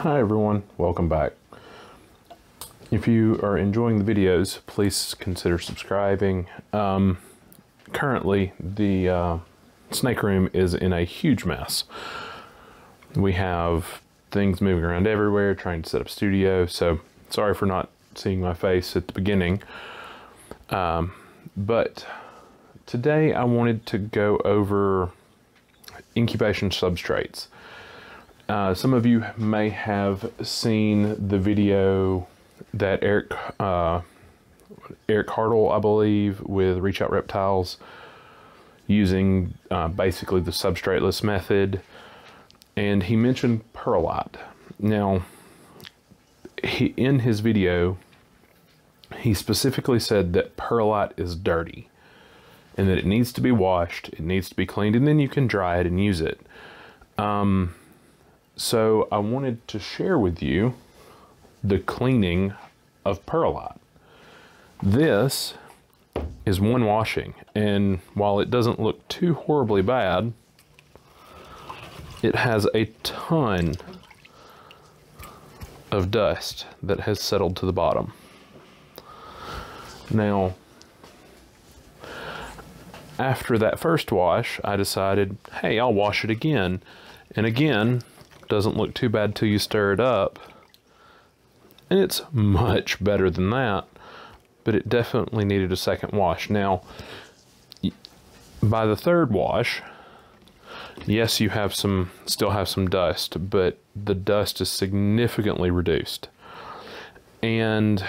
Hi everyone, welcome back. If you are enjoying the videos, please consider subscribing. Um, currently, the uh, snake room is in a huge mess. We have things moving around everywhere, trying to set up studio, so sorry for not seeing my face at the beginning. Um, but today I wanted to go over incubation substrates. Uh, some of you may have seen the video that Eric uh, Eric Hartle, I believe, with Reach Out Reptiles, using uh, basically the substrateless method, and he mentioned perlite. Now, he in his video, he specifically said that perlite is dirty, and that it needs to be washed, it needs to be cleaned, and then you can dry it and use it. Um, so I wanted to share with you the cleaning of perlite. This is one washing, and while it doesn't look too horribly bad, it has a ton of dust that has settled to the bottom. Now, after that first wash, I decided, hey, I'll wash it again. And again, doesn't look too bad till you stir it up. And it's much better than that, but it definitely needed a second wash. Now, by the third wash, yes, you have some, still have some dust, but the dust is significantly reduced. And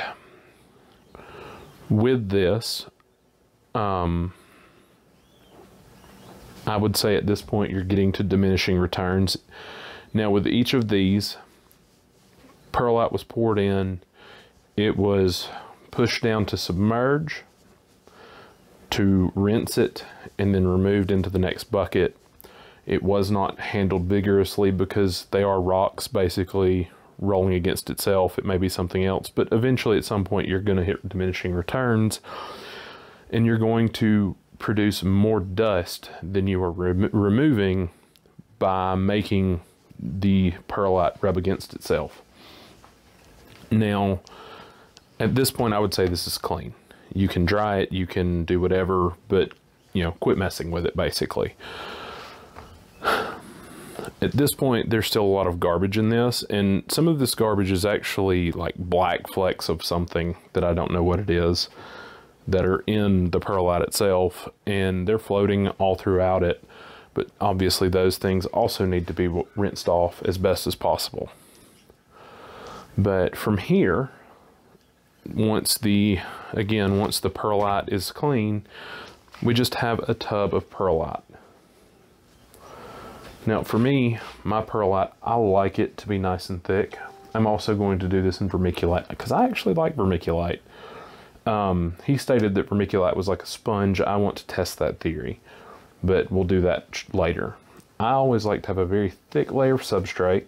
with this, um, I would say at this point you're getting to diminishing returns. Now, with each of these, perlite was poured in, it was pushed down to submerge, to rinse it, and then removed into the next bucket. It was not handled vigorously because they are rocks basically rolling against itself. It may be something else, but eventually at some point you're going to hit diminishing returns and you're going to produce more dust than you are rem removing by making the perlite rub against itself. Now, at this point, I would say this is clean. You can dry it, you can do whatever, but you know, quit messing with it basically. At this point, there's still a lot of garbage in this, and some of this garbage is actually like black flecks of something that I don't know what it is that are in the perlite itself, and they're floating all throughout it but obviously those things also need to be rinsed off as best as possible. But from here, once the, again, once the perlite is clean, we just have a tub of perlite. Now for me, my perlite, I like it to be nice and thick. I'm also going to do this in vermiculite because I actually like vermiculite. Um, he stated that vermiculite was like a sponge. I want to test that theory but we'll do that later. I always like to have a very thick layer of substrate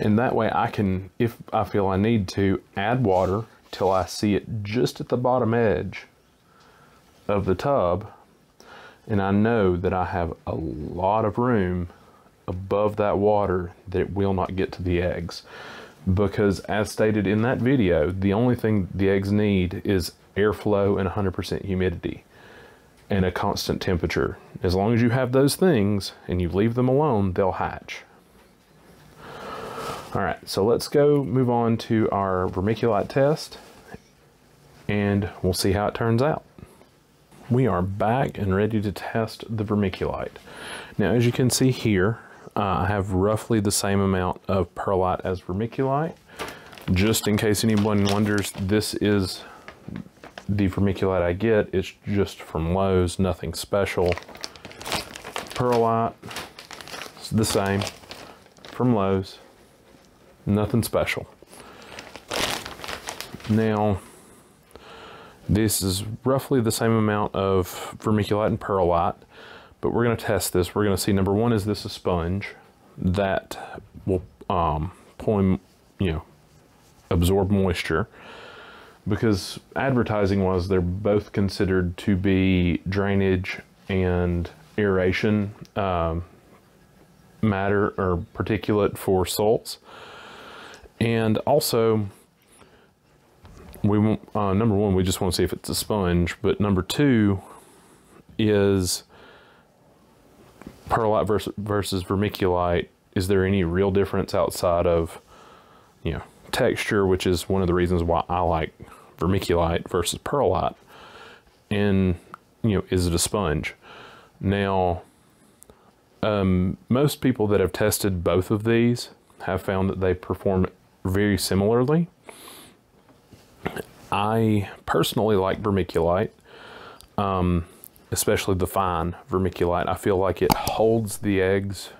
and that way I can, if I feel I need to, add water till I see it just at the bottom edge of the tub and I know that I have a lot of room above that water that it will not get to the eggs because as stated in that video the only thing the eggs need is airflow and 100% humidity and a constant temperature. As long as you have those things and you leave them alone, they'll hatch. All right, so let's go move on to our vermiculite test and we'll see how it turns out. We are back and ready to test the vermiculite. Now, as you can see here, uh, I have roughly the same amount of perlite as vermiculite. Just in case anyone wonders, this is the vermiculite I get is just from Lowe's, nothing special. Perlite, it's the same from Lowe's, nothing special. Now, this is roughly the same amount of vermiculite and perlite, but we're going to test this. We're going to see number one, is this a sponge that will um, pull, you know, absorb moisture? because advertising was they're both considered to be drainage and aeration um, matter or particulate for salts. And also, we want, uh, number one, we just want to see if it's a sponge, but number two is perlite versus, versus vermiculite. Is there any real difference outside of, you know, texture, which is one of the reasons why I like vermiculite versus perlite? And, you know, is it a sponge? Now, um, most people that have tested both of these have found that they perform very similarly. I personally like vermiculite, um, especially the fine vermiculite. I feel like it holds the eggs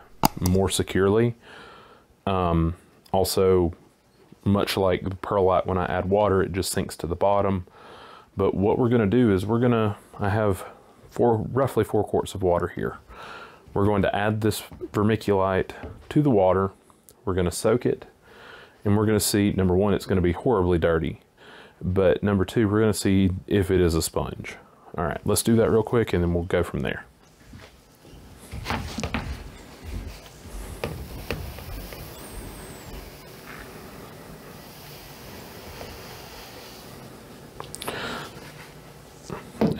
more securely. Um, also, much like the perlite, when I add water, it just sinks to the bottom. But what we're going to do is we're going to, I have four, roughly four quarts of water here. We're going to add this vermiculite to the water. We're going to soak it and we're going to see, number one, it's going to be horribly dirty. But number two, we're going to see if it is a sponge. All right, let's do that real quick and then we'll go from there.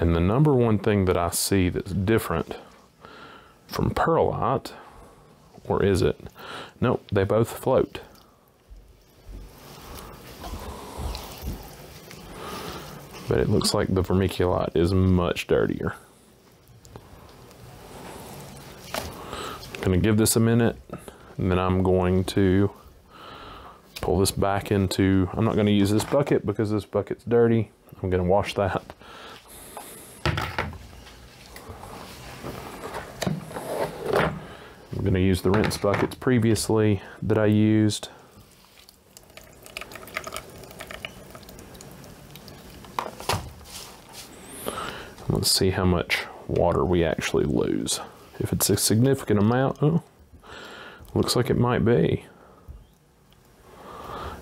And the number one thing that I see that's different from perlite, or is it? Nope, they both float. But it looks like the vermiculite is much dirtier. I'm gonna give this a minute, and then I'm going to pull this back into, I'm not gonna use this bucket because this bucket's dirty. I'm gonna wash that. I'm going to use the rinse buckets previously that I used. Let's see how much water we actually lose. If it's a significant amount, oh, looks like it might be.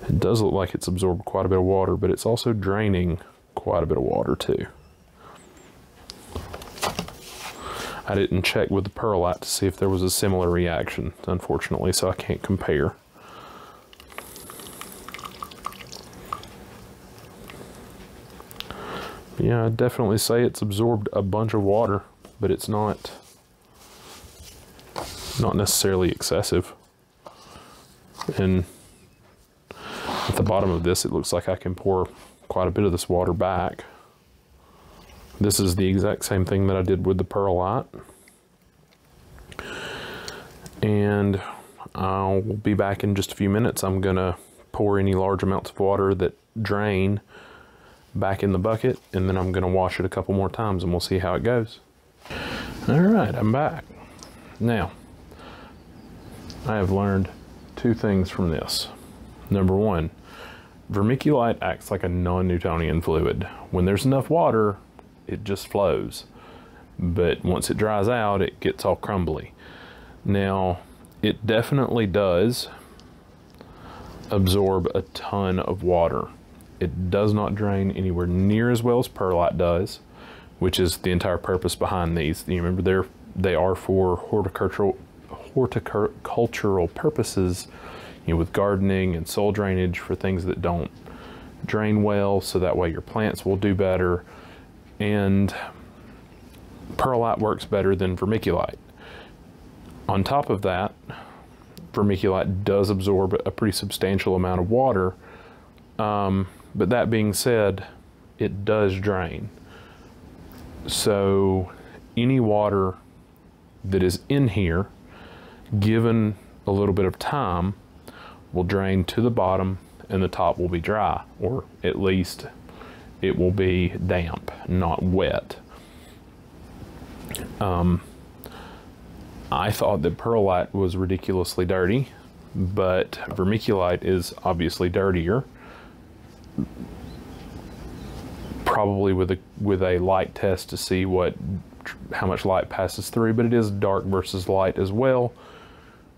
It does look like it's absorbed quite a bit of water, but it's also draining quite a bit of water too. I didn't check with the perlite to see if there was a similar reaction, unfortunately, so I can't compare. Yeah, I'd definitely say it's absorbed a bunch of water, but it's not not necessarily excessive. And at the bottom of this, it looks like I can pour quite a bit of this water back. This is the exact same thing that I did with the perlite. And I'll be back in just a few minutes. I'm gonna pour any large amounts of water that drain back in the bucket and then I'm gonna wash it a couple more times and we'll see how it goes. All right, I'm back. Now, I have learned two things from this. Number one, vermiculite acts like a non-Newtonian fluid. When there's enough water, it just flows. But once it dries out, it gets all crumbly. Now, it definitely does absorb a ton of water. It does not drain anywhere near as well as perlite does, which is the entire purpose behind these. You remember they're, they are for horticultural, horticultural purposes, you know, with gardening and soil drainage for things that don't drain well, so that way your plants will do better and perlite works better than vermiculite. On top of that, vermiculite does absorb a pretty substantial amount of water, um, but that being said, it does drain. So any water that is in here, given a little bit of time, will drain to the bottom and the top will be dry, or at least it will be damp, not wet. Um, I thought that perlite was ridiculously dirty, but vermiculite is obviously dirtier. Probably with a with a light test to see what how much light passes through, but it is dark versus light as well,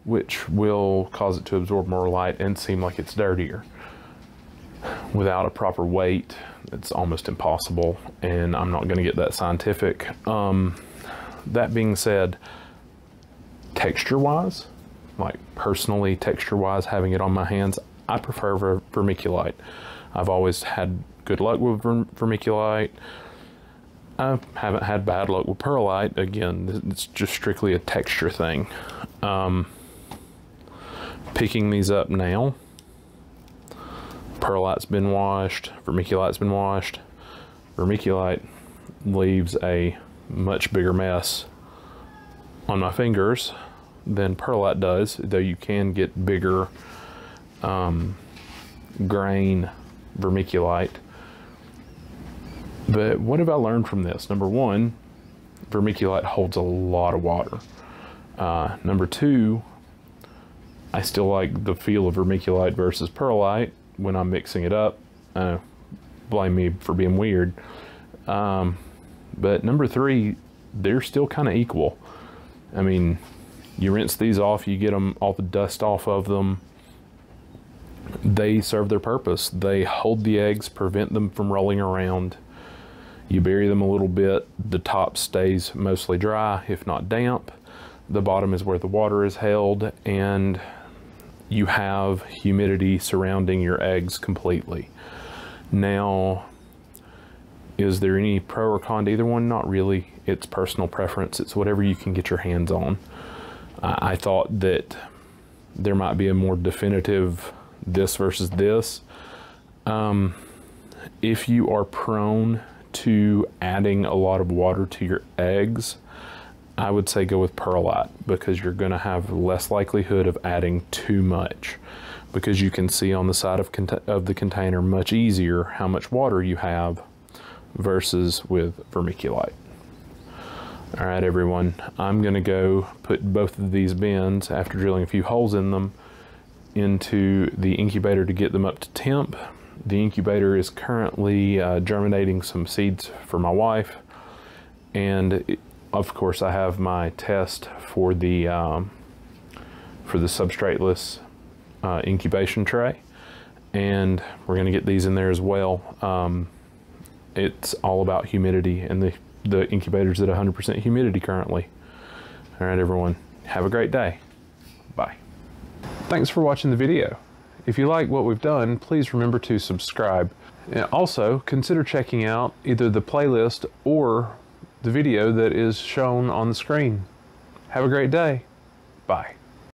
which will cause it to absorb more light and seem like it's dirtier. Without a proper weight, it's almost impossible, and I'm not going to get that scientific. Um, that being said, texture wise, like personally, texture wise, having it on my hands, I prefer ver- vermiculite. I've always had good luck with ver- vermiculite. I haven't had bad luck with perlite. Again, it's just strictly a texture thing. Um, picking these up now, perlite's been washed, vermiculite's been washed. Vermiculite leaves a much bigger mess on my fingers than perlite does, though you can get bigger um, grain vermiculite. But what have I learned from this? Number one, vermiculite holds a lot of water. Uh, number two, I still like the feel of vermiculite versus perlite when I'm mixing it up. Uh, blame me for being weird. Um, but number three, they're still kind of equal. I mean, you rinse these off, you get them all the dust off of them. They serve their purpose. They hold the eggs, prevent them from rolling around. You bury them a little bit, the top stays mostly dry, if not damp. The bottom is where the water is held, and you have humidity surrounding your eggs completely. Now, is there any pro or con to either one? Not really. It's personal preference. It's whatever you can get your hands on. I thought that there might be a more definitive this versus this. Um, if you are prone to adding a lot of water to your eggs, I would say go with perlite because you're going to have less likelihood of adding too much because you can see on the side of, of the container much easier how much water you have versus with vermiculite. All right, everyone, I'm going to go put both of these bins after drilling a few holes in them into the incubator to get them up to temp the incubator is currently uh, germinating some seeds for my wife. And of course I have my test for the, um, for the substrateless uh, incubation tray. And we're gonna get these in there as well. Um, it's all about humidity and the, the incubator's at 100% humidity currently. All right, everyone, have a great day. Bye. Thanks for watching the video. If you like what we've done, please remember to subscribe. And also, consider checking out either the playlist or the video that is shown on the screen. Have a great day. Bye.